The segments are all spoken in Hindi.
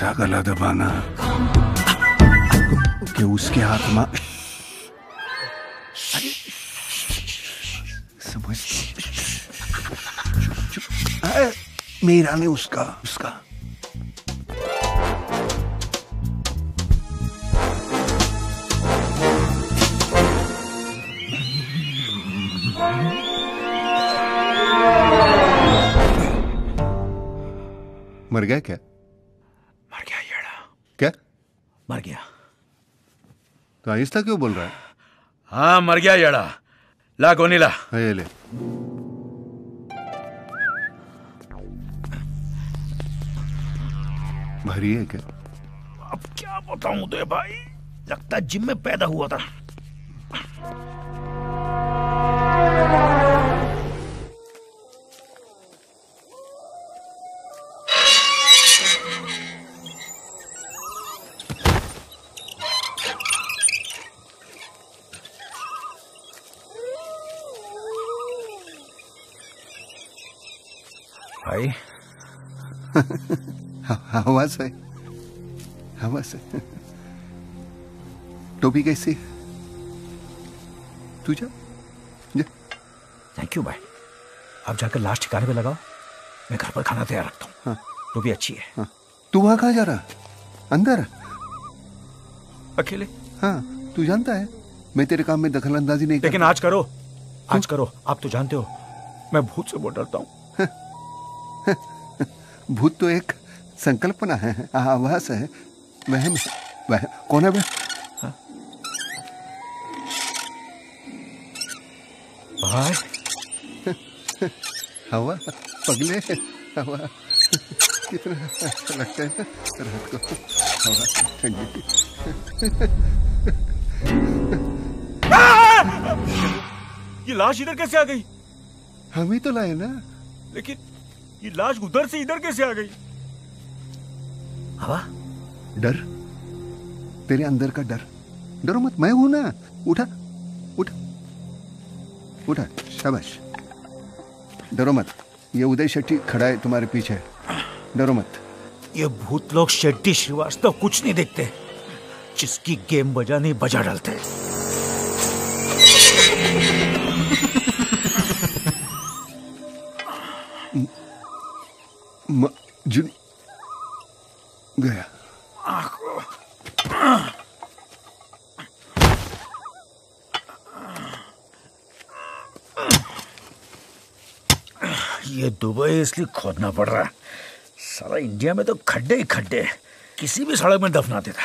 ऐसा गला दबाना कि उसके हाथ में समझ मेरा ने उसका उसका। मर गया क्या? मर गया। तो आहिस्ता क्यों बोल रहा है? हाँ मर गया येड़ा। ला गोनी ला। हाँ, ये ले। भरी है क्या? अब क्या बताऊँ तो भाई? लगता जिम में पैदा हुआ था। भाई। हवा से हवा से टोपी कैसी? तू जा। थैंक यू भाई अब जाकर लास्ट ठिकाने पे लगाओ। मैं घर पर खाना तैयार रखता हूँ। हाँ। भी अच्छी है। हाँ। तू वहाँ कहा जा रहा अंदर? अकेले? हाँ तू जानता है। मैं तेरे काम में दखल अंदाजी नहीं लेकिन आज करो। आज करो। आप तो जानते हो। मैं भूत से बहुत डरता हूँ। भूत तो एक संकल्पना है आभास है वहम है वह कौन है वह? भाई। हवा पगले हवा। कितना अच्छा लगता है रात को। हवा ठंडी। ये लाश इधर कैसे आ गई? हम ही तो लाए ना। लेकिन ये लाश उधर से इधर कैसे आ गई? हवा? डर। तेरे अंदर का डर। डरो मत मैं हूँ ना। उठा उठा। उठा शाबाश। डरो मत। ये उदय शेट्टी खड़ा है तुम्हारे पीछे। डरो मत। ये भूत लोग शेट्टी श्रीवास्तव कुछ नहीं देखते। जिसकी गेम बजा नहीं बजा डालते म, जुनी गया। ये दुबई इसलिए खोदना पड़ रहा है। सारा इंडिया में तो खड्डे ही खड्डे किसी भी सड़क में दफना देता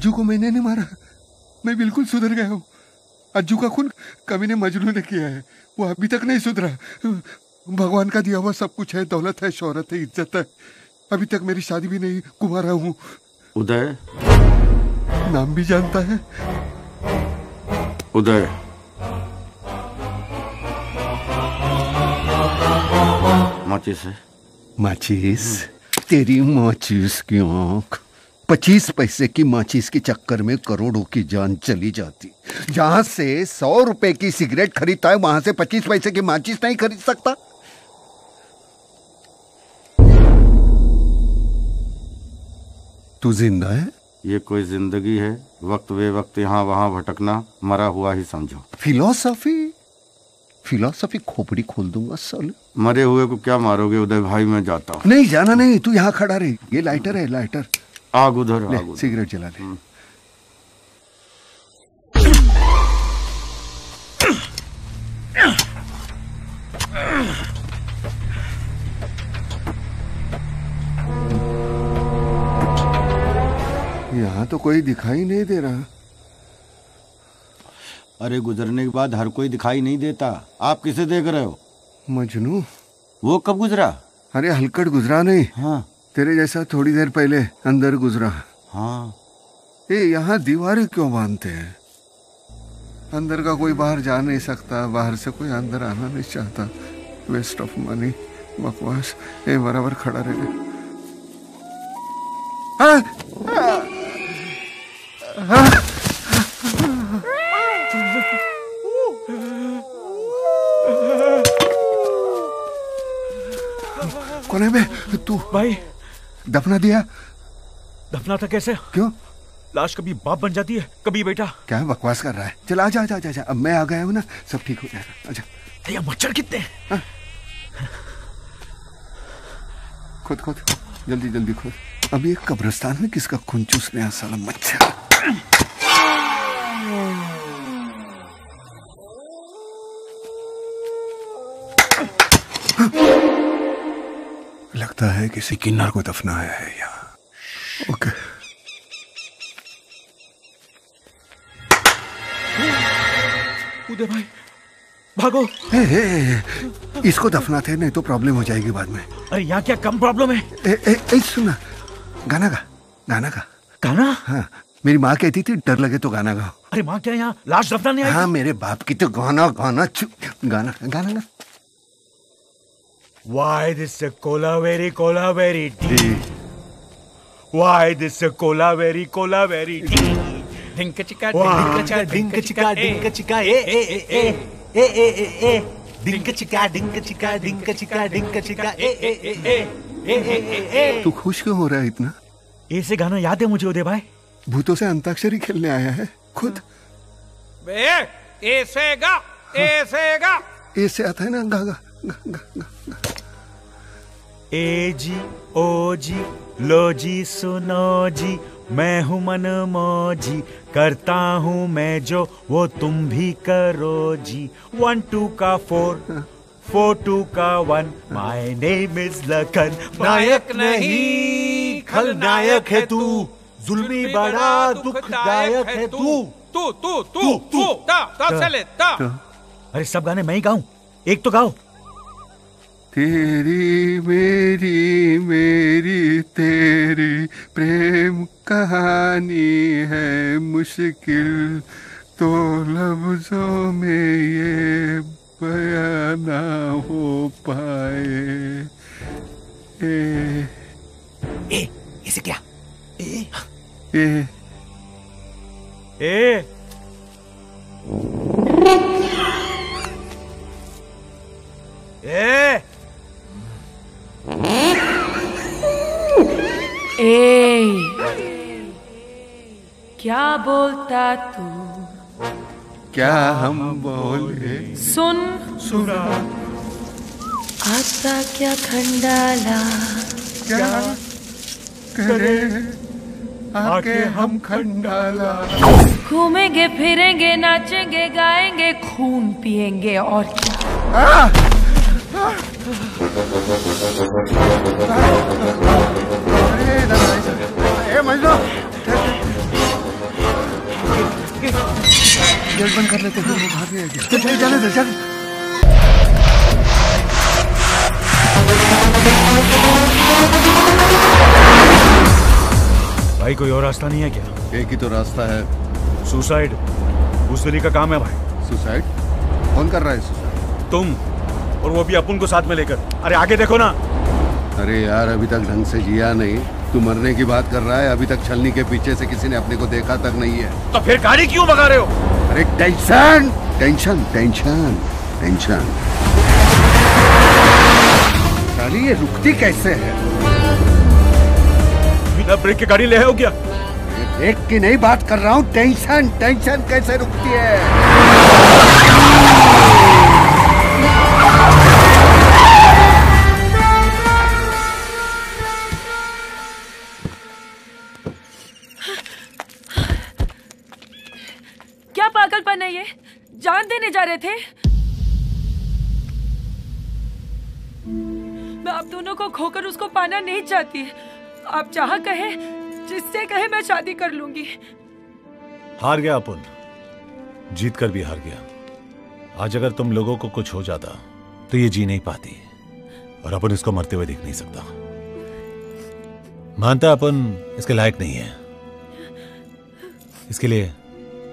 अज्जू को मैंने नहीं मारा। मैं बिल्कुल सुधर गया हूँ। अज्जू का खून कभी ने मजनू ने किया है। वो अभी तक नहीं सुधरा। भगवान का दिया हुआ सब कुछ है दौलत है शोहरत है इज़्ज़त है। अभी तक मेरी शादी भी नहीं कुमारा हूँ। उदय? नाम भी जानता है। उदय? माचिस है। माचिस तेरी माचिस की आँख। पच्चीस पैसे की माचिस के चक्कर में करोड़ों की जान चली जाती। जहाँ से सौ रुपए की सिगरेट खरीदता है वहाँ से पच्चीस पैसे की माचिस नहीं खरीद सकता। तू ज़िंदा है? ये कोई ज़िंदगी है। वक्त वे वक्त यहाँ वहाँ भटकना मरा हुआ ही समझो। फिलोसफी? फिलोसफी खोपड़ी खोल दूँगा साल। मरे हुए को क्या मारोगे? उदय भाई मैं जाता हूँ। नहीं जाना नहीं तू यहाँ खड़ा रहे। ये लाइटर है लाइटर आग उधर आग सिगरेट जला ले यहाँ तो कोई दिखाई नहीं दे रहा। अरे गुजरने के बाद हर कोई दिखाई नहीं देता। आप किसे देख रहे हो? मजनू। वो कब गुजरा? अरे हलकट गुजरा नहीं। हाँ। तेरे जैसा थोड़ी देर पहले अंदर गुजरा। हाँ। ए यहाँ दीवारें क्यों बांधते हैं? अंदर का कोई बाहर जा नहीं सकता बाहर से कोई अंदर आना नहीं चाहता। वेस्ट ऑफ़ मनी बकवास ए बराबर खड़ा रहे हाँ, कौन है बे? तू। भाई दफना दिया? दफना था कैसे? क्यों? लाश कभी बाप बन जाती है कभी बेटा। क्या बकवास कर रहा है? चल आजा आजा आजा जा अब मैं आ गया हूँ ना। सब ठीक हो जाएगा। अच्छा भैया मच्छर कितने हैं? खुद खुद। जल्दी जल्दी खुद। अभी एक कब्रिस्तान में किसका खून चूसने साला मच्छर? लगता है किसी किन्नर को दफनाया है यहाँ। ओके उदय भाई भागो। ए, ए, ए, इसको दफनाते नहीं तो प्रॉब्लम हो जाएगी बाद में। अरे यहाँ क्या कम प्रॉब्लम है? ए, ए, ए, सुना गाना गा गाना गा। गाना? हाँ मेरी माँ कहती थी डर लगे तो गाना गाओ। अरे माँ क्या यहाँ लाश दफना नहीं हाँ मेरे बाप की तो गाना गाना चुप गाना गाना गा। Why this cola very cola very tea? Why this cola very cola very tea? Dinka chika, dinka chika, dinka chika, dinka chika, eh, eh, eh, eh, eh, eh, eh. eh. Dinka chika, dinka chika, dinka chika, dinka chika, eh, eh, eh, eh, eh, eh, eh. तू खुश क्यों हो रहा है इतना? ऐसे गाना याद है मुझे उदय भाई भूतों से अंताक्षरी खेलने आया है खुद ऐसे गा ऐसे गा ऐसे आता है ना गा गा गा गा ए जी ओ जी लो जी सुनो जी मैं हूँ मन मौजी करता हूँ मैं जो वो तुम भी करो जी वन टू का फोर फोर टू का one my name is Lakhan नायक नहीं खलनायक है तू। जुल्मी बड़ा दुखदायक है तू तू तू। तू तू ता ता। चले ता। अरे सब गाने मैं ही गाऊं? एक तो गाओ। तेरी मेरी मेरी तेरी प्रेम कहानी है। मुश्किल तो लफ्जों में ये बयां ना हो पाए। ए, ए इसे क्या? ए ए, ए। ए। ए। क्या बोलता तू? क्या हम बोले सुन। सुना। आता क्या खंडाला? क्या करे आके हम खंडाला? घूमेंगे फिरेंगे नाचेंगे गाएँगे खून पिएँगे और क्या? ए मजनू गेट बंद कर लेते वो भाग? चल जाने दे चल भाई कोई और रास्ता नहीं है क्या? एक ही तो रास्ता है। सुसाइड उस का काम है भाई। सुसाइड कौन कर रहा है सुसाइड तुम। और वो भी अपन को साथ में लेकर। अरे आगे देखो ना। अरे यार अभी तक ढंग से जिया नहीं। तू मरने की बात कर रहा है अभी तक छलनी के पीछे से किसी ने अपने को देखा तक नहीं है। तो फिर गाड़ी क्यों भगा रहे हो? अरे टेंशन! Tension tension tension. साली ये रुकती कैसे है? बिना ब्रेक के गाड़ी ले आओ क्या? एक की नहीं बात कर रहा हूँ। टेंशन टेंशन कैसे रुकती है? क्या पागलपन है ये? जान देने जा रहे थे? मैं आप दोनों को खोकर उसको पाना नहीं चाहती। आप जहाँ कहे, जिससे कहे मैं शादी कर लूँगी। हार गया अपुन जीत कर भी हार गया। आज अगर तुम लोगों को कुछ हो जाता तो ये जी नहीं पाती। और अपन इसको मरते हुए देख नहीं सकता। मानता अपन इसके लायक नहीं है। इसके लिए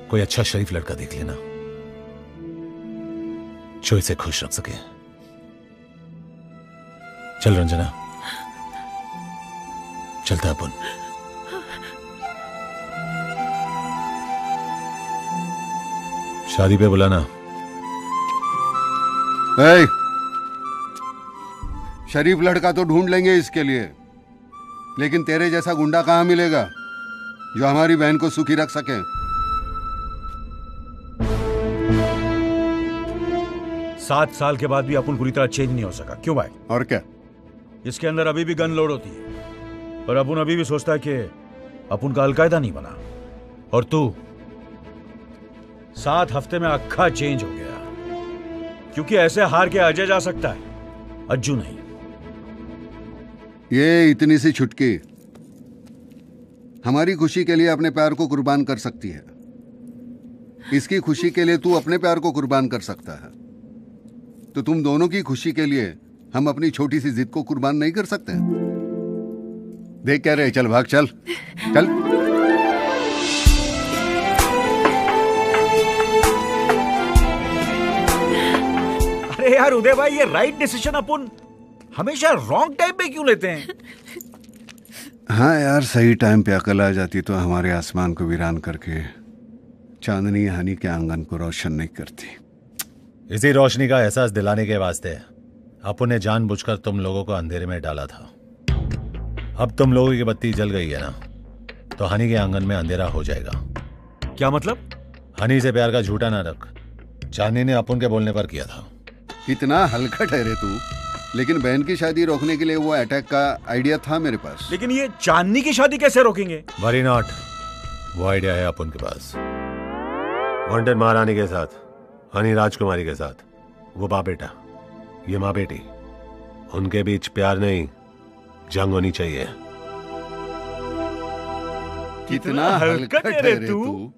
कोई अच्छा शरीफ लड़का देख लेना। जो इसे खुश रख सके। चल रंजना। चलता अपन। शादी पे बुलाना। ए, शरीफ लड़का तो ढूंढ लेंगे इसके लिए। लेकिन तेरे जैसा गुंडा कहाँ मिलेगा जो हमारी बहन को सुखी रख सके? सात साल के बाद भी अपन पूरी तरह चेंज नहीं हो सका। क्यों भाई? और क्या? इसके अंदर अभी भी गन लोड होती है। और अपुन अभी भी सोचता है कि अपुन का अलकायदा नहीं बना। और तू? सात हफ़्ते में अखा चेंज हो गया। क्योंकि ऐसे हार के अजय जा सकता है। अज्जू नहीं। ये इतनी सी छुटकी हमारी खुशी के लिए अपने प्यार को कुर्बान कर सकती है। इसकी खुशी के लिए तू अपने प्यार को कुर्बान कर सकता है। तो तुम दोनों की खुशी के लिए हम अपनी छोटी सी जिद को कुर्बान नहीं कर सकते देख क्या रहे, चल भाग, चल। चल। अरे यार, उदय भाई, ये राइट डिसीज़न अपन हमेशा रॉन्ग टाइम पे क्यों लेते हैं? हाँ यार सही टाइम पे अकल आ जाती तो हमारे आसमान को वीरान करके चांदनी हानि के आँगन को रोशन नहीं करती। इसी रोशनी का एहसास दिलाने के वास्ते अपन ने जानबूझकर तुम लोगों को अंधेरे में डाला था। अब तुम लोगों की बत्ती जल गई है ना तो हनी के आँगन में अंधेरा हो जाएगा। क्या मतलब? हनी से प्यार का झूठा ना रख चांदनी ने अपन के बोलने पर किया था। इतना हल्का ठहरे तू। लेकिन बहन की शादी रोकने के लिए वो अटैक का आइडिया था मेरे पास। लेकिन ये चांदनी की शादी कैसे रोकेंगे? वरी नॉट वो आइडिया है अपन के पास। वांटेड महारानी के साथ हनी राजकुमारी के साथ। वो बाप बेटा ये माँ बेटी उनके बीच प्यार नहीं जंग होनी चाहिए। कितना हल्का ठहरे तू।